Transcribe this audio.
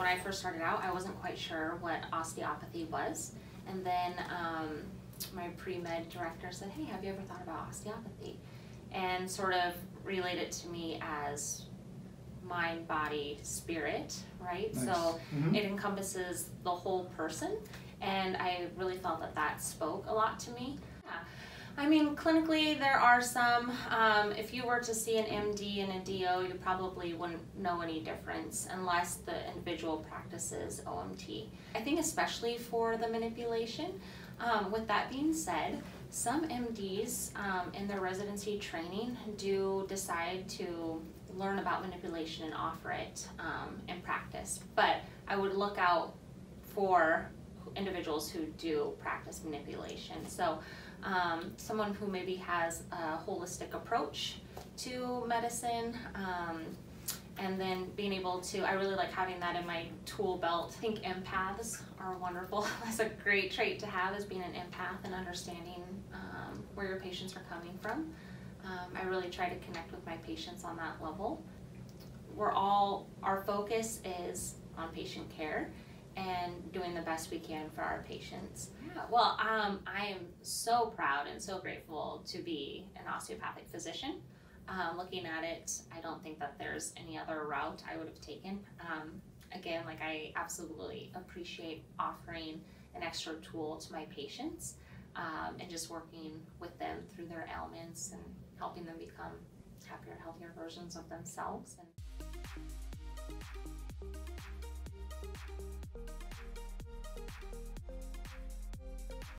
when I first started out, I wasn't quite sure what osteopathy was. And then um, my pre-med director said, hey, have you ever thought about osteopathy? And sort of relayed it to me as mind, body, spirit, right? Nice. So Mhm. it encompasses the whole person. And I really felt that that spoke a lot to me. Yeah. I mean, clinically, there are some. Um, if you were to see an MD and a DO, you probably wouldn't know any difference unless the individual practices OMT. I think, especially for the manipulation. Um, with that being said, some MDs um, in their residency training do decide to learn about manipulation and offer it um, in practice. But I would look out for individuals who do practice manipulation. So, um, someone who maybe has a holistic approach to medicine, um, and then being able to, I really like having that in my tool belt. I think empaths are wonderful. That's a great trait to have, is being an empath and understanding um, where your patients are coming from. Um, I really try to connect with my patients on that level. We're all, our focus is on patient care and doing the best we can for our patients. Yeah, well, um, I am so proud and so grateful to be an osteopathic physician. Um, looking at it, I don't think that there's any other route I would have taken. Um, again, like I absolutely appreciate offering an extra tool to my patients um, and just working with them through their ailments and helping them become happier, healthier versions of themselves. And